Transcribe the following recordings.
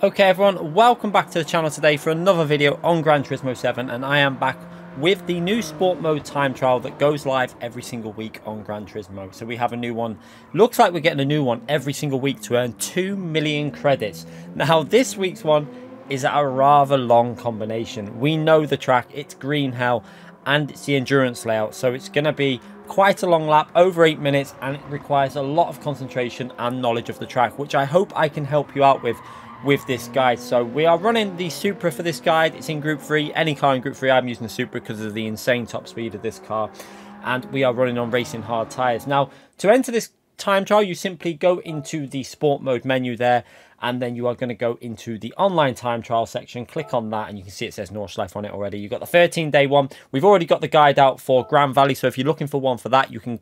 Okay everyone, welcome back to the channel today for another video on Gran Turismo 7 and I am back with the new sport mode time trial that goes live every single week on Gran Turismo. So we have a new one, looks like we're getting a new one every single week to earn 2 million credits. Now this week's one is a rather long combination. We know the track, it's green hell and it's the endurance layout so it's going to be quite a long lap over 8 minutes and it requires a lot of concentration and knowledge of the track which I hope I can help you out with with this guide. So we are running the Supra for this guide. It's in Group 3. Any car in Group 3, I'm using the Supra because of the insane top speed of this car. And we are running on racing hard tyres. Now, to enter this time trial, you simply go into the sport mode menu there and then you are going to go into the online time trial section. Click on that and you can see it says Nordschleife on it already. You've got the 13 day one. We've already got the guide out for Grand Valley so if you're looking for one for that you can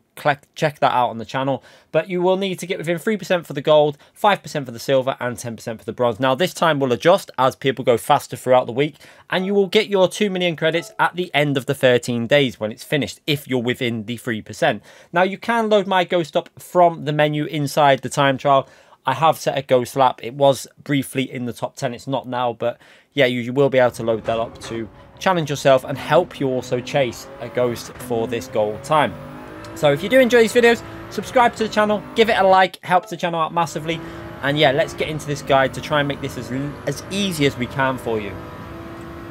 check that out on the channel. But you will need to get within 3% for the gold 5% for the silver and 10% for the bronze. Now this time will adjust as people go faster throughout the week and you will get your 2 million credits at the end of the 13 days when it's finished if you're within the 3% now you can load my ghost up from the menu inside the time trial I have set a ghost lap. It was briefly in the top 10. It's not now, but yeah, you, you will be able to load that up to challenge yourself and help you also chase a ghost for this goal time. So if you do enjoy these videos, subscribe to the channel, give it a like, helps the channel out massively. And yeah, let's get into this guide to try and make this as, as easy as we can for you.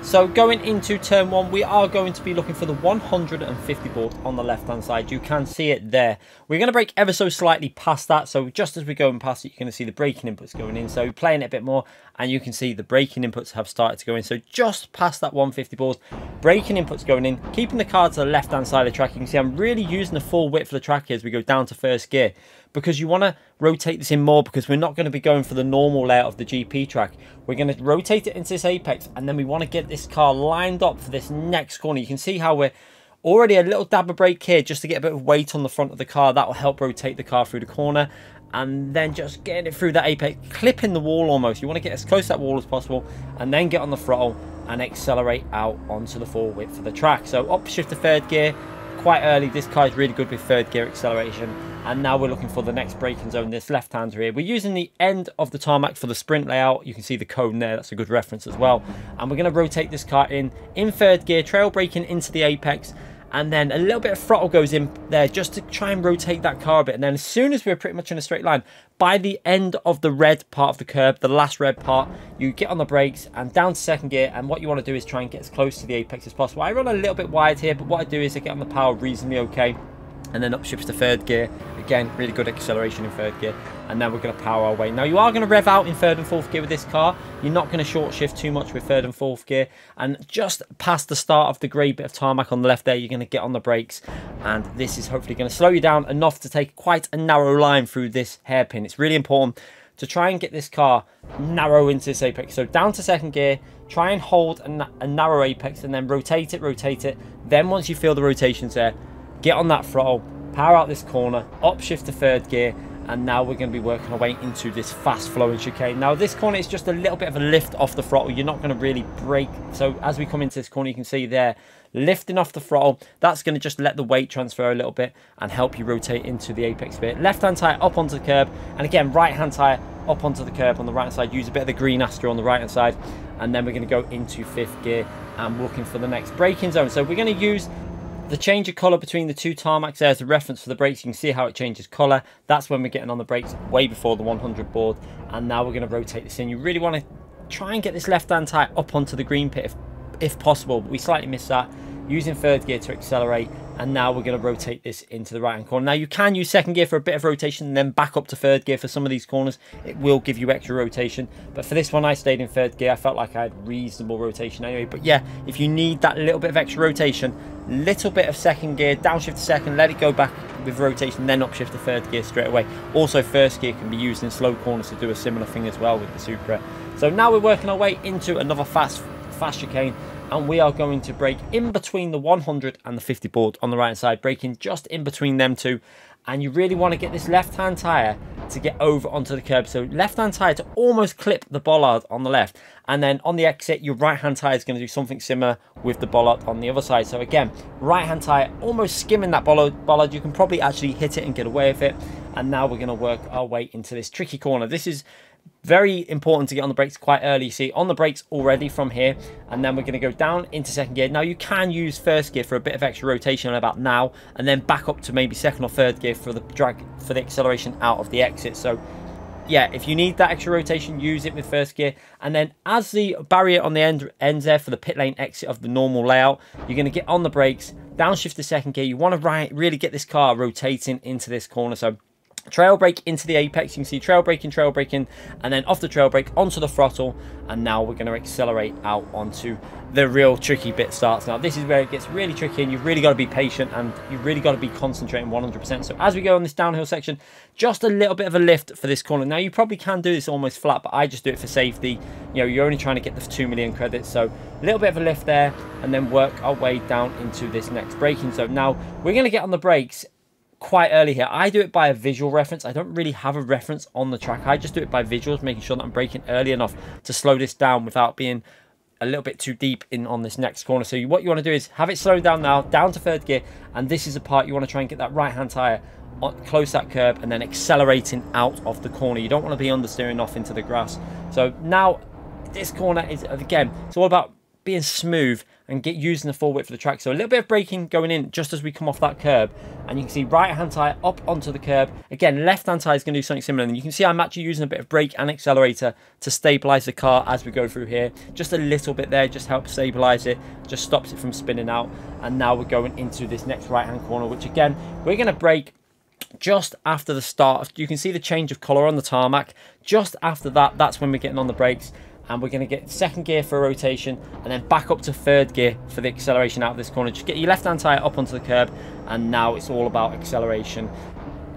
So going into turn one, we are going to be looking for the 150 board on the left-hand side. You can see it there. We're going to brake ever so slightly past that. So just as we're going past it, you're going to see the braking inputs going in. So playing it a bit more, and you can see the braking inputs have started to go in. So just past that 150 balls, braking inputs going in, keeping the car to the left-hand side of the track. You can see I'm really using the full width of the track here as we go down to first gear because you want to rotate this in more because we're not going to be going for the normal layout of the GP track. We're going to rotate it into this apex and then we want to get this car lined up for this next corner. You can see how we're already a little dab of brake here just to get a bit of weight on the front of the car. That will help rotate the car through the corner and then just getting it through that apex, clipping the wall almost. You want to get as close to that wall as possible and then get on the throttle and accelerate out onto the full width of the track. So up shift to third gear, quite early. This car is really good with third gear acceleration. And now we're looking for the next braking zone, this left-hand here. We're using the end of the tarmac for the sprint layout. You can see the cone there. That's a good reference as well. And we're going to rotate this car in, in third gear, trail braking into the apex and then a little bit of throttle goes in there just to try and rotate that car a bit. And then as soon as we're pretty much in a straight line by the end of the red part of the curb the last red part you get on the brakes and down to second gear. And what you want to do is try and get as close to the apex as possible. I run a little bit wide here but what i do is i get on the power reasonably okay and then up shifts to third gear again really good acceleration in third gear and then we're going to power our way. Now you are going to rev out in third and fourth gear with this car. You're not going to short shift too much with third and fourth gear. And just past the start of the grey bit of tarmac on the left there, you're going to get on the brakes. And this is hopefully going to slow you down enough to take quite a narrow line through this hairpin. It's really important to try and get this car narrow into this apex. So down to second gear, try and hold a, a narrow apex and then rotate it, rotate it. Then once you feel the rotations there, get on that throttle, power out this corner, upshift to third gear, and now we're going to be working our way into this fast flowing chicane. Now this corner is just a little bit of a lift off the throttle. You're not going to really brake. so as we come into this corner you can see there lifting off the throttle that's going to just let the weight transfer a little bit and help you rotate into the apex bit. Left hand tire up onto the curb and again right hand tire up onto the curb on the right hand side. Use a bit of the green Astra on the right hand side and then we're going to go into fifth gear and looking for the next braking zone. So we're going to use the change of colour between the two tarmacs there is a reference for the brakes. You can see how it changes colour. That's when we're getting on the brakes way before the 100 board. And now we're going to rotate this in. You really want to try and get this left-hand tyre up onto the green pit if, if possible. But we slightly missed that. Using third gear to accelerate and now we're going to rotate this into the right hand corner. Now you can use second gear for a bit of rotation and then back up to third gear for some of these corners. It will give you extra rotation. But for this one I stayed in third gear. I felt like I had reasonable rotation anyway. But yeah, if you need that little bit of extra rotation, little bit of second gear, downshift to second, let it go back with rotation, then upshift to third gear straight away. Also first gear can be used in slow corners to do a similar thing as well with the Supra. So now we're working our way into another fast, fast chicane and we are going to brake in between the 100 and the 50 board on the right hand side, braking just in between them two. And you really want to get this left-hand tyre to get over onto the curb. So left-hand tyre to almost clip the bollard on the left. And then on the exit, your right-hand tyre is going to do something similar with the bollard on the other side. So again, right-hand tyre almost skimming that bollard, bollard. You can probably actually hit it and get away with it. And now we're going to work our way into this tricky corner. This is very important to get on the brakes quite early. See, on the brakes already from here, and then we're going to go down into second gear. Now, you can use first gear for a bit of extra rotation about now, and then back up to maybe second or third gear for the drag for the acceleration out of the exit. So, yeah, if you need that extra rotation, use it with first gear. And then as the barrier on the end ends there for the pit lane exit of the normal layout, you're going to get on the brakes, downshift to second gear. You want to really get this car rotating into this corner. So trail brake into the apex. You can see trail braking trail braking and then off the trail brake onto the throttle. And now we're going to accelerate out onto the real tricky bit starts. Now this is where it gets really tricky and you've really got to be patient and you've really got to be concentrating 100% so as we go on this downhill section just a little bit of a lift for this corner. Now you probably can do this almost flat but i just do it for safety. You know you're only trying to get the 2 million credits so a little bit of a lift there and then work our way down into this next braking. Zone now we're going to get on the brakes quite early here. I do it by a visual reference. I don't really have a reference on the track. I just do it by visuals, making sure that I'm braking early enough to slow this down without being a little bit too deep in on this next corner. So what you want to do is have it slow down now, down to third gear, and this is the part you want to try and get that right-hand tyre on, close that curb and then accelerating out of the corner. You don't want to be understeering off into the grass. So now this corner is, again, it's all about being smooth and get using the full width of the track. So a little bit of braking going in just as we come off that curb. And you can see right hand tyre up onto the curb. Again, left hand tyre is going to do something similar. And you can see I'm actually using a bit of brake and accelerator to stabilize the car as we go through here. Just a little bit there, just helps stabilize it, just stops it from spinning out. And now we're going into this next right hand corner, which again, we're going to brake just after the start. You can see the change of colour on the tarmac. Just after that, that's when we're getting on the brakes and we're going to get second gear for a rotation and then back up to third gear for the acceleration out of this corner. Just get your left hand tyre up onto the curb and now it's all about acceleration.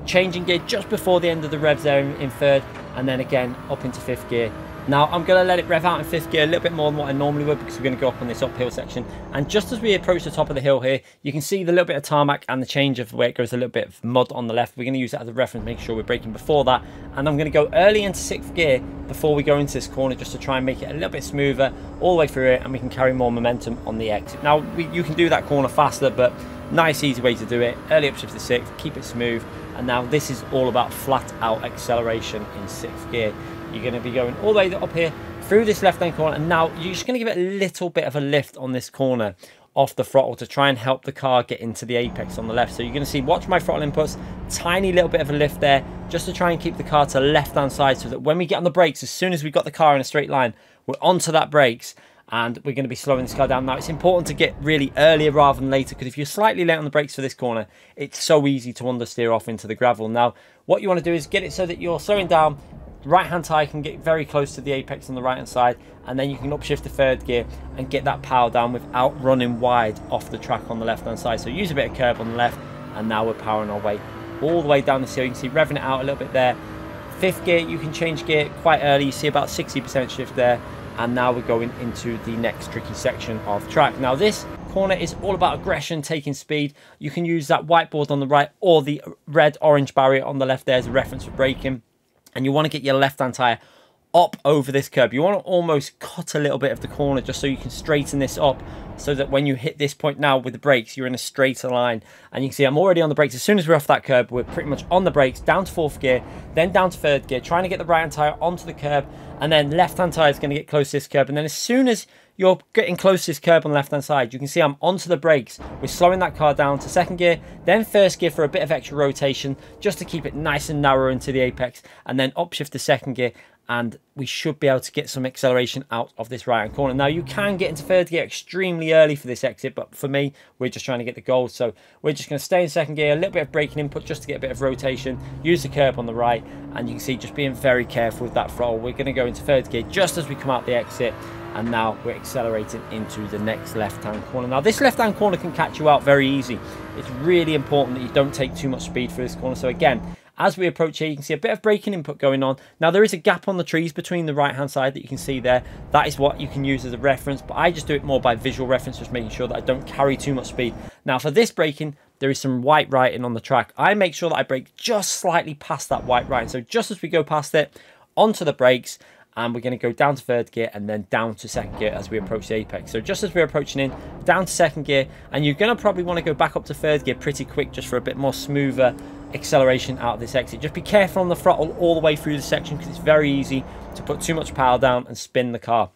Changing gear just before the end of the revs there in third and then again up into fifth gear now I'm to let it rev out in fifth gear a little bit more than what I normally would because we're to go up on this uphill section. And just as we approach the top of the hill here, you can see the little bit of tarmac and the change of where it goes a little bit of mud on the left. We're to use that as a reference, make sure we're braking before that. And I'm to go early into sixth gear before we go into this corner just to try and make it a little bit smoother all the way through it and we can carry more momentum on the exit. Now we, you can do that corner faster, but nice easy way to do it. Early upshift to sixth, keep it smooth. And now this is all about flat out acceleration in sixth gear. You're going to be going all the way up here through this left hand corner. And now you're just going to give it a little bit of a lift on this corner off the throttle to try and help the car get into the apex on the left. So you're going to see, watch my throttle inputs, tiny little bit of a lift there, just to try and keep the car to left hand side so that when we get on the brakes, as soon as we've got the car in a straight line, we're onto that brakes and we're going to be slowing this car down. Now, it's important to get really earlier rather than later because if you're slightly late on the brakes for this corner, it's so easy to understeer off into the gravel. Now, what you want to do is get it so that you're slowing down right hand tyre can get very close to the apex on the right hand side and then you can upshift to third gear and get that power down without running wide off the track on the left hand side. So use a bit of curb on the left and now we're powering our way all the way down the hill you can see revving it out a little bit there. Fifth gear you can change gear quite early. You see about 60% shift there and now we're going into the next tricky section of track. Now this corner is all about aggression taking speed. You can use that whiteboard on the right or the red orange barrier on the left there as a reference for braking and you want to get your left hand tyre up over this curb. You want to almost cut a little bit of the corner just so you can straighten this up so that when you hit this point now with the brakes, you're in a straighter line. And you can see I'm already on the brakes. As soon as we're off that curb, we're pretty much on the brakes, down to fourth gear, then down to third gear, trying to get the right hand tyre onto the curb, and then left hand tyre is going to get close to this curb. And then as soon as you're getting close to this curb on the left hand side, you can see I'm onto the brakes. We're slowing that car down to second gear, then first gear for a bit of extra rotation, just to keep it nice and narrow into the apex, and then upshift to second gear, and we should be able to get some acceleration out of this right hand corner. Now you can get into third gear extremely early for this exit, but for me, we're just trying to get the goal. So we're just going to stay in second gear, a little bit of braking input just to get a bit of rotation, use the curb on the right, and you can see just being very careful with that throttle. We're going to go into third gear just as we come out the exit, and now we're accelerating into the next left-hand corner. Now this left-hand corner can catch you out very easy. It's really important that you don't take too much speed for this corner. So again, as we approach here, you can see a bit of braking input going on. Now there is a gap on the trees between the right-hand side that you can see there. That is what you can use as a reference, but I just do it more by visual reference, just making sure that I don't carry too much speed. Now for this braking, there is some white writing on the track. I make sure that I brake just slightly past that white writing. So just as we go past it, onto the brakes, and we're going to go down to third gear and then down to second gear as we approach the apex. So just as we're approaching in, down to second gear, and you're going to probably want to go back up to third gear pretty quick just for a bit more smoother acceleration out of this exit. Just be careful on the throttle all the way through the section because it's very easy to put too much power down and spin the car.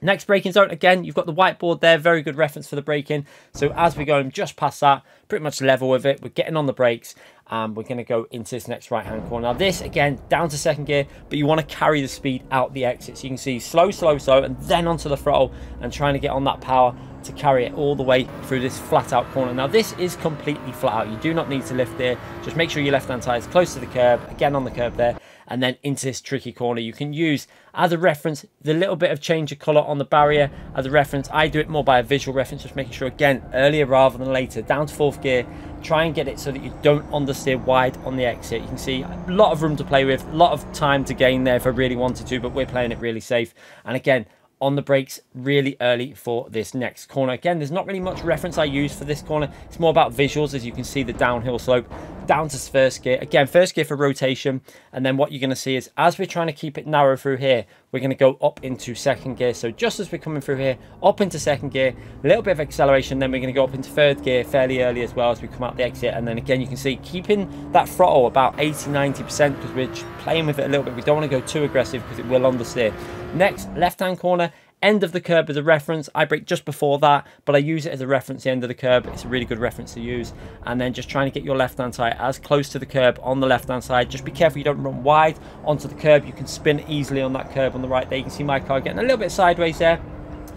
Next braking zone, again, you've got the whiteboard there, very good reference for the braking. So as we're going just past that, pretty much level with it, we're getting on the brakes and we're going to go into this next right hand corner. Now this, again, down to second gear, but you want to carry the speed out the exit. So you can see slow, slow, slow, and then onto the throttle and trying to get on that power to carry it all the way through this flat out corner. Now this is completely flat out. You do not need to lift there. Just make sure your left hand tire is close to the curb, again on the curb there, and then into this tricky corner. You can use as a reference the little bit of change of colour on the barrier as a reference. I do it more by a visual reference, just making sure again earlier rather than later. Down to fourth gear, try and get it so that you don't understeer wide on the exit. You can see a lot of room to play with, a lot of time to gain there if I really wanted to, but we're playing it really safe. And again, on the brakes really early for this next corner. Again, there's not really much reference I use for this corner. It's more about visuals, as you can see the downhill slope down to first gear. Again, first gear for rotation. And then what you're going to see is as we're trying to keep it narrow through here, we're going to go up into second gear. So just as we're coming through here, up into second gear, a little bit of acceleration, then we're going to go up into third gear fairly early as well as we come out the exit. And then again, you can see keeping that throttle about 80, 90% because we're playing with it a little bit. We don't want to go too aggressive because it will understeer. Next, left-hand corner, end of the curb as a reference. I brake just before that, but I use it as a reference, the end of the curb. It's a really good reference to use. And then just trying to get your left-hand tire as close to the curb on the left-hand side. Just be careful you don't run wide onto the curb. You can spin easily on that curb on the right there. You can see my car getting a little bit sideways there.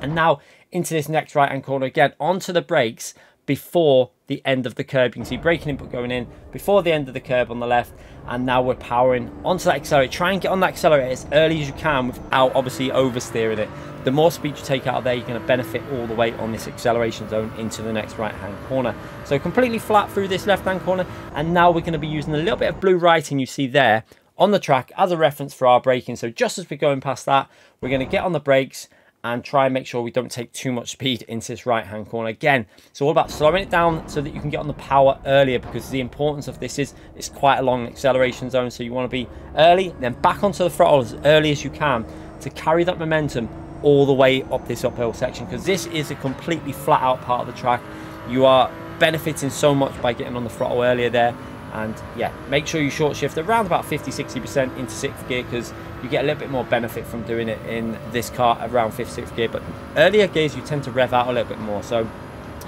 And now into this next right-hand corner again, onto the brakes before the end of the curb. You can see braking input going in before the end of the curb on the left. And now we're powering onto that accelerator. Try and get on that accelerator as early as you can without obviously oversteering it. The more speed you take out of there, you're going to benefit all the way on this acceleration zone into the next right-hand corner. So completely flat through this left-hand corner. And now we're going to be using a little bit of blue writing you see there on the track as a reference for our braking. So just as we're going past that, we're going to get on the brakes and try and make sure we don't take too much speed into this right hand corner. Again it's all about slowing it down so that you can get on the power earlier because the importance of this is it's quite a long acceleration zone so you want to be early then back onto the throttle as early as you can to carry that momentum all the way up this uphill section because this is a completely flat out part of the track. You are benefiting so much by getting on the throttle earlier there and yeah make sure you short shift around about 50 60 percent into sixth gear because you get a little bit more benefit from doing it in this car around fifth sixth gear. But earlier gears you tend to rev out a little bit more. So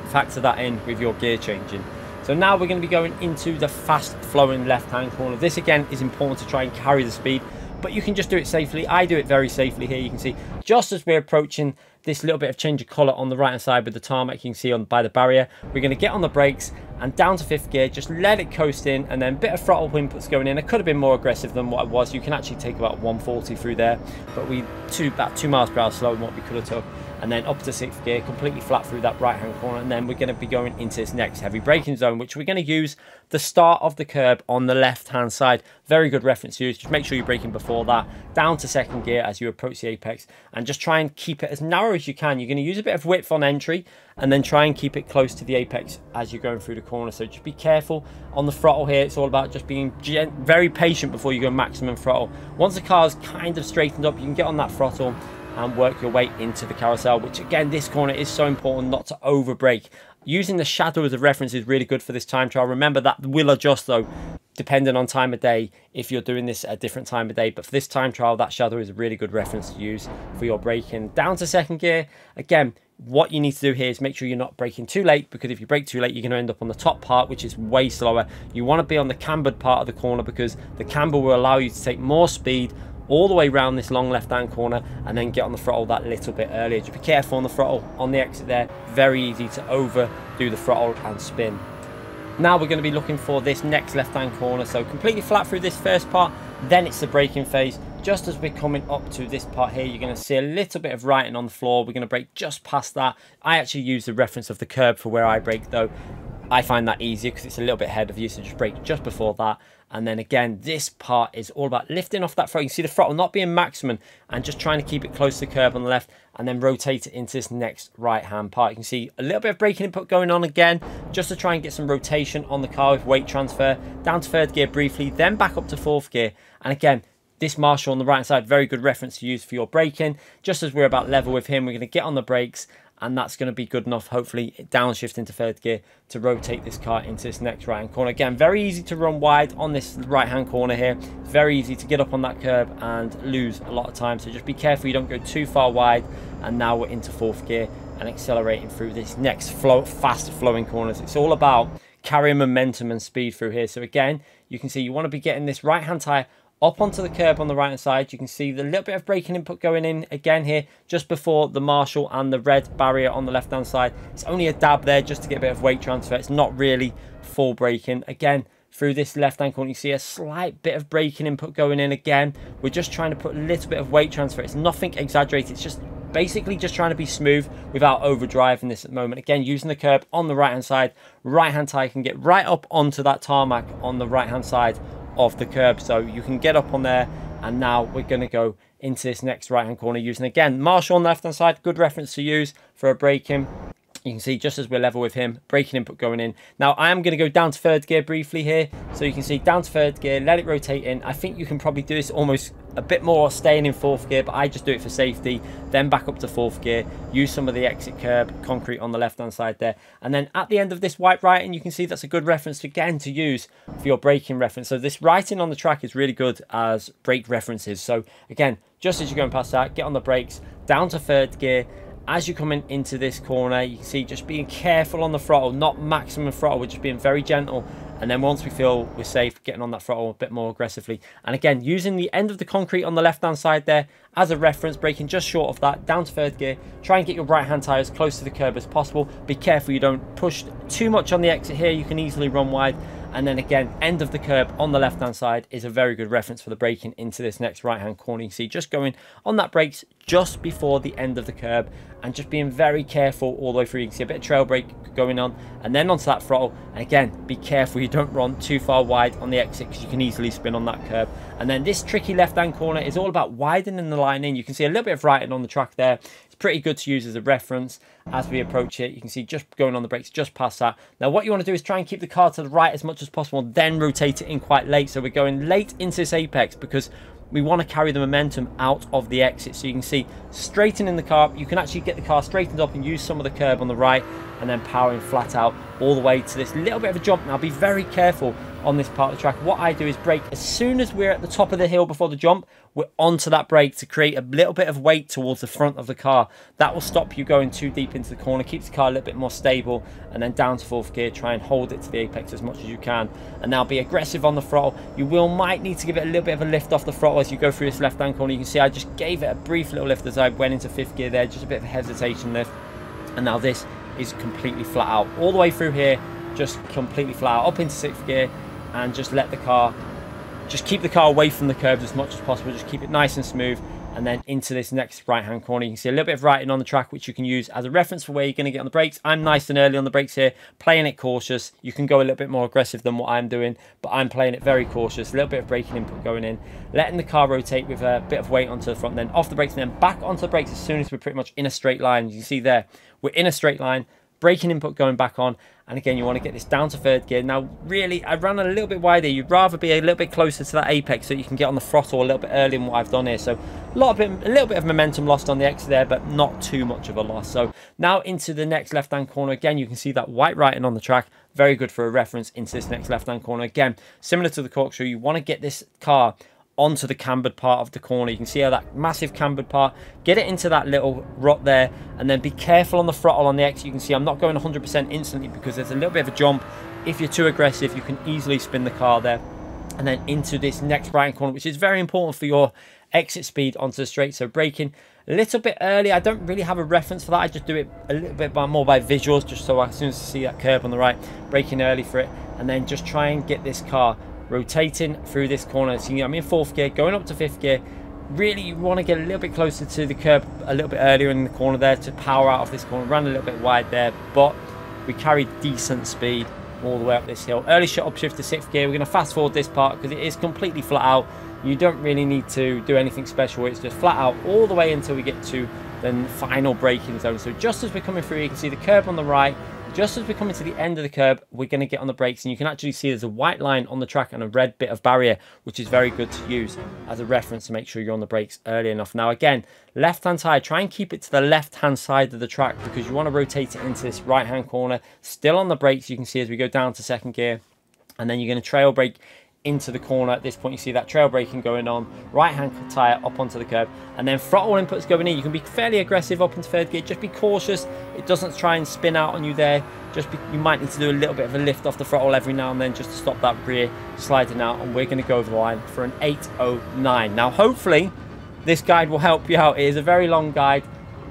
factor that in with your gear changing. So now we're going to be going into the fast flowing left hand corner. This again is important to try and carry the speed but you can just do it safely. I do it very safely here you can see. Just as we're approaching this little bit of change of colour on the right hand side with the tarmac you can see on by the barrier we're going to get on the brakes and down to fifth gear just let it coast in and then a bit of throttle inputs going in. It could have been more aggressive than what I was. You can actually take about 140 through there but we two about two miles per hour slower than what we could have took and then up to sixth gear, completely flat through that right hand corner. And then we're going to be going into this next heavy braking zone, which we're going to use the start of the curb on the left hand side. Very good reference to use. Just make sure you're braking before that, down to second gear as you approach the apex, and just try and keep it as narrow as you can. You're going to use a bit of width on entry and then try and keep it close to the apex as you're going through the corner. So just be careful on the throttle here. It's all about just being very patient before you go maximum throttle. Once the car's kind of straightened up, you can get on that throttle and work your way into the carousel, which again, this corner is so important not to over brake. Using the shadow as a reference is really good for this time trial. Remember that will adjust though, depending on time of day, if you're doing this at a different time of day. But for this time trial, that shadow is a really good reference to use for your braking. Down to second gear, again, what you need to do here is make sure you're not braking too late because if you brake too late you're going to end up on the top part which is way slower you want to be on the cambered part of the corner because the camber will allow you to take more speed all the way around this long left hand corner and then get on the throttle that little bit earlier. Just be careful on the throttle on the exit there. Very easy to overdo the throttle and spin. Now we're going to be looking for this next left hand corner. So completely flat through this first part, then it's the braking phase. Just as we're coming up to this part here, you're going to see a little bit of writing on the floor. We're going to brake just past that. I actually use the reference of the curb for where I brake though. I find that easier because it's a little bit ahead of just brake just before that. And then again, this part is all about lifting off that throttle. You see the throttle not being maximum and just trying to keep it close to the curb on the left and then rotate it into this next right-hand part. You can see a little bit of braking input going on again, just to try and get some rotation on the car with weight transfer. Down to third gear briefly, then back up to fourth gear. And again, this Marshall on the right hand side, very good reference to use for your braking. Just as we're about level with him, we're going to get on the brakes and that's going to be good enough, hopefully, downshift into third gear to rotate this car into this next right-hand corner. Again, very easy to run wide on this right-hand corner here. It's very easy to get up on that curb and lose a lot of time. So just be careful you don't go too far wide. And now we're into fourth gear and accelerating through this next flow, fast flowing corners. It's all about carrying momentum and speed through here. So again, you can see you want to be getting this right-hand tyre up onto the curb on the right hand side. You can see the little bit of braking input going in again here just before the Marshall and the red barrier on the left hand side. It's only a dab there just to get a bit of weight transfer. It's not really full braking. Again, through this left hand corner, you see a slight bit of braking input going in again. We're just trying to put a little bit of weight transfer. It's nothing exaggerated. It's just basically just trying to be smooth without overdriving this at the moment. Again, using the curb on the right hand side, right hand tire can get right up onto that tarmac on the right hand side of the curb. So you can get up on there and now we're going to go into this next right hand corner using again Marshall on the left hand side good reference to use for a braking you can see just as we're level with him, braking input going in. Now I am going to go down to third gear briefly here. So you can see down to third gear, let it rotate in. I think you can probably do this almost a bit more staying in fourth gear, but I just do it for safety. Then back up to fourth gear, use some of the exit curb, concrete on the left hand side there. And then at the end of this white writing, you can see that's a good reference again to use for your braking reference. So this writing on the track is really good as brake references. So again, just as you're going past that, get on the brakes, down to third gear, as you're coming into this corner you can see just being careful on the throttle not maximum throttle we're just being very gentle and then once we feel we're safe getting on that throttle a bit more aggressively. And again using the end of the concrete on the left hand side there as a reference braking just short of that down to third gear. Try and get your right hand tire as close to the curb as possible. Be careful you don't push too much on the exit here. You can easily run wide and then again, end of the curb on the left-hand side is a very good reference for the braking into this next right-hand corner. You see just going on that brakes just before the end of the curb and just being very careful all the way through. You can see a bit of trail brake going on and then onto that throttle. And again, be careful you don't run too far wide on the exit because you can easily spin on that curb. And then this tricky left-hand corner is all about widening the line in. You can see a little bit of writing on the track there. It's pretty good to use as a reference as we approach it. You can see just going on the brakes just past that. Now what you want to do is try and keep the car to the right as much as possible, then rotate it in quite late. So we're going late into this apex because we want to carry the momentum out of the exit. So you can see straightening the car, you can actually get the car straightened up and use some of the curb on the right and then powering flat out all the way to this little bit of a jump. Now be very careful on this part of the track. What I do is brake as soon as we're at the top of the hill before the jump, we're onto that brake to create a little bit of weight towards the front of the car. That will stop you going too deep into the corner, keeps the car a little bit more stable, and then down to fourth gear, try and hold it to the apex as much as you can. And now be aggressive on the throttle. You will might need to give it a little bit of a lift off the throttle as you go through this left-hand corner. You can see I just gave it a brief little lift as I went into fifth gear there, just a bit of a hesitation lift. And now this is completely flat out. All the way through here, just completely flat out, up into sixth gear, and just let the car just keep the car away from the curbs as much as possible. Just keep it nice and smooth. And then into this next right hand corner you can see a little bit of writing on the track which you can use as a reference for where you're going to get on the brakes. I'm nice and early on the brakes here playing it cautious. You can go a little bit more aggressive than what i'm doing but i'm playing it very cautious. A little bit of braking input going in letting the car rotate with a bit of weight onto the front then off the brakes and then back onto the brakes as soon as we're pretty much in a straight line. You can see there we're in a straight line braking input going back on and again you want to get this down to third gear. Now really I ran a little bit wider. You'd rather be a little bit closer to that apex so you can get on the throttle a little bit earlier than what I've done here. So a lot of bit, a little bit of momentum lost on the exit there but not too much of a loss. So now into the next left hand corner. Again you can see that white writing on the track. Very good for a reference into this next left hand corner. Again similar to the corkscrew you want to get this car onto the cambered part of the corner. You can see how that massive cambered part, get it into that little rut there, and then be careful on the throttle on the X. You can see I'm not going 100% instantly because there's a little bit of a jump. If you're too aggressive, you can easily spin the car there. And then into this next right corner, which is very important for your exit speed onto the straight. So braking a little bit early. I don't really have a reference for that. I just do it a little bit more by visuals, just so as soon as I see that curb on the right, braking early for it. And then just try and get this car rotating through this corner. So you know, I'm in fourth gear, going up to fifth gear. Really, you want to get a little bit closer to the curb a little bit earlier in the corner there to power out of this corner. Ran a little bit wide there, but we carried decent speed all the way up this hill. Early shot upshift to sixth gear. We're going to fast forward this part because it is completely flat out. You don't really need to do anything special. It's just flat out all the way until we get to the final braking zone. So just as we're coming through, you can see the curb on the right, just as we're coming to the end of the curb, we're going to get on the brakes and you can actually see there's a white line on the track and a red bit of barrier, which is very good to use as a reference to make sure you're on the brakes early enough. Now again, left-hand side, try and keep it to the left-hand side of the track because you want to rotate it into this right-hand corner. Still on the brakes, you can see as we go down to second gear, and then you're going to trail brake into the corner. At this point, you see that trail braking going on, right hand tyre up onto the curb, and then throttle inputs going in. You can be fairly aggressive up into third gear. Just be cautious. It doesn't try and spin out on you there. Just be, you might need to do a little bit of a lift off the throttle every now and then just to stop that rear sliding out. And we're going to go over the line for an 809. Now, hopefully, this guide will help you out. It is a very long guide.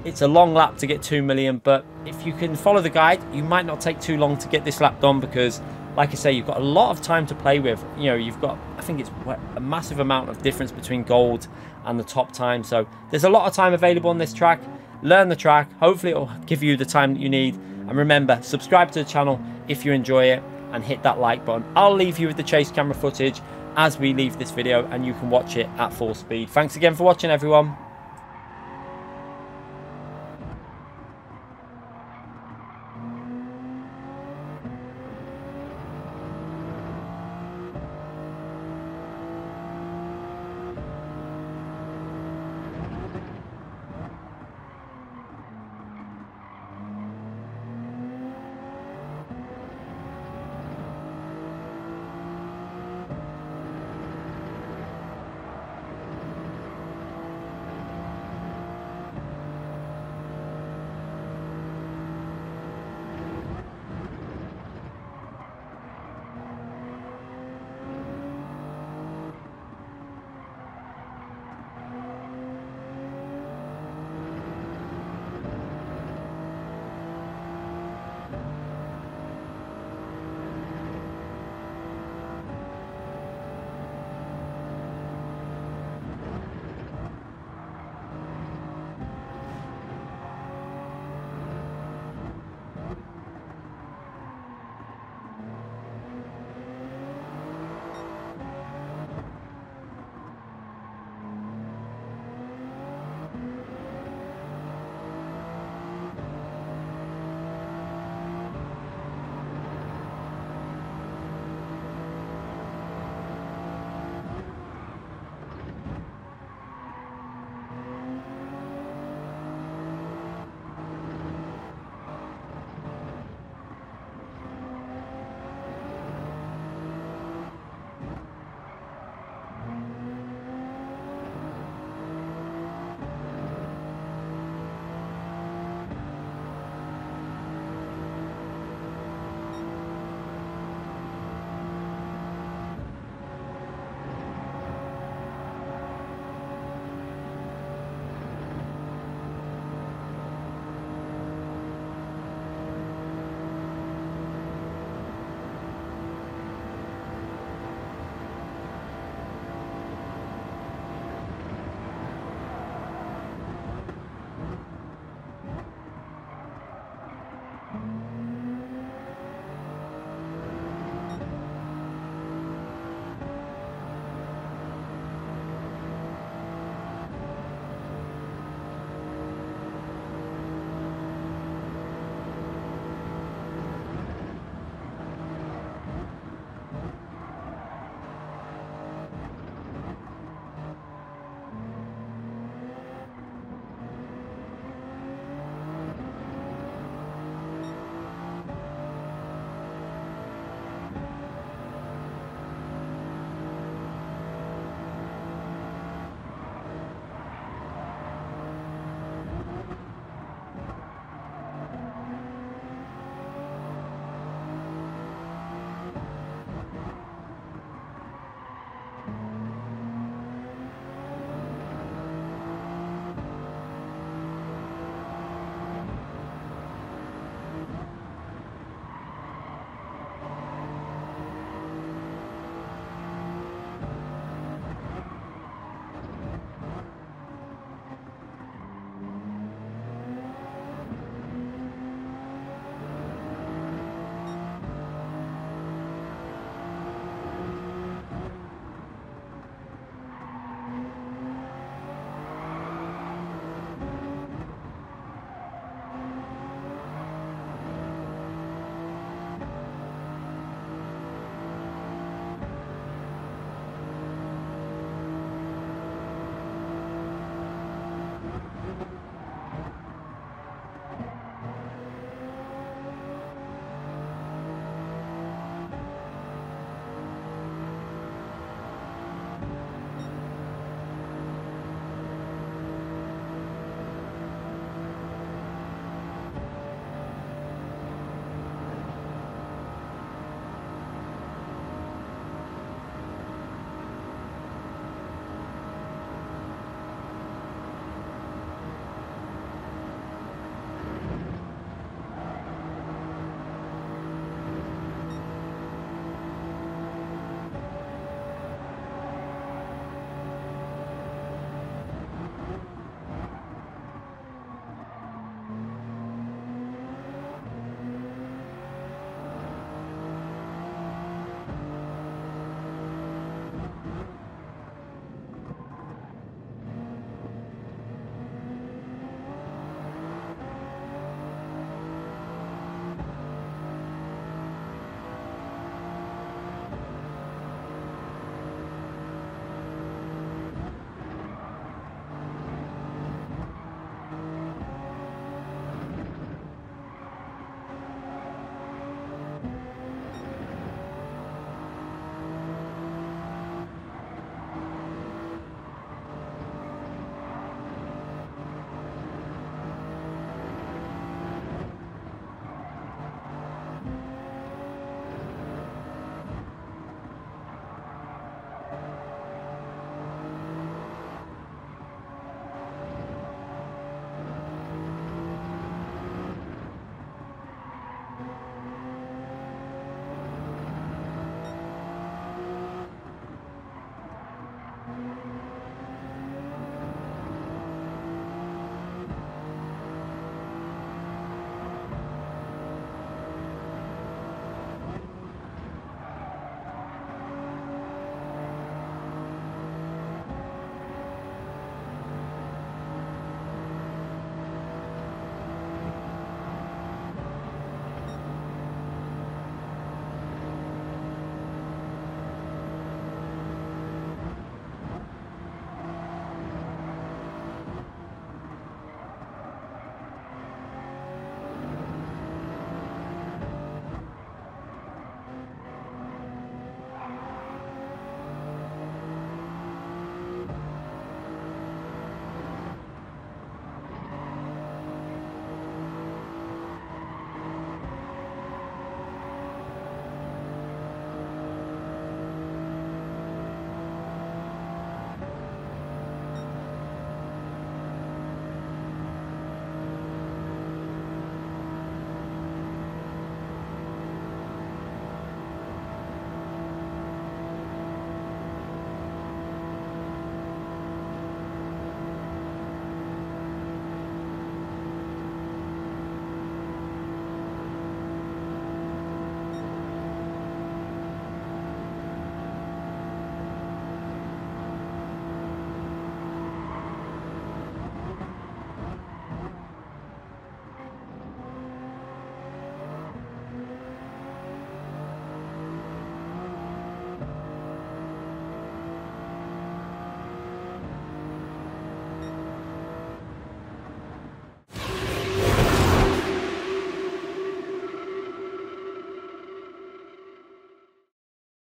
It's a long lap to get 2 million, but if you can follow the guide, you might not take too long to get this lap done because like I say, you've got a lot of time to play with. You know, you've got, I think it's a massive amount of difference between gold and the top time. So there's a lot of time available on this track. Learn the track. Hopefully it'll give you the time that you need. And remember, subscribe to the channel if you enjoy it and hit that like button. I'll leave you with the chase camera footage as we leave this video and you can watch it at full speed. Thanks again for watching everyone.